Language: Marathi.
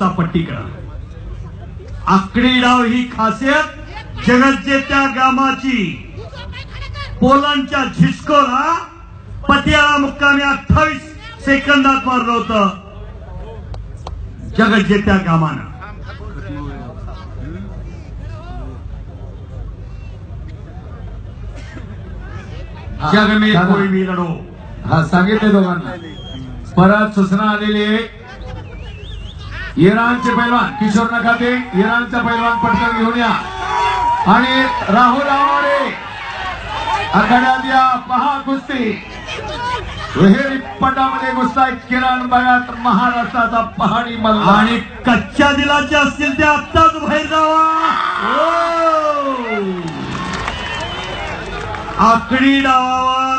रस्ता पट्टी करा. आकडी डाव ही खासियत जगज्जेत्या गामाची पोलांच्या झिस्कोला पटियाला मुक्कामी अठ्ठावीस सेकंदात मारलं होतं. जगज्जेत्या गामानं. जग में कोई भी लढो. हा सांगितले दोघांना. परत सूचना आलेली आहे. इराणचे पैलवान किशोर नखाते इराणचा पैलवान पटकन घेऊन या. आणि राहुल आवारे आखाड्यात या पहा कुस्ती दुहेरी पटामध्ये गुस्ताय किरण बघात महाराष्ट्राचा पहाडी मल्ला. आणि कच्च्या दिलाचे असतील ते आत्ताच बाहेर जावा. हो! आकडी डावावर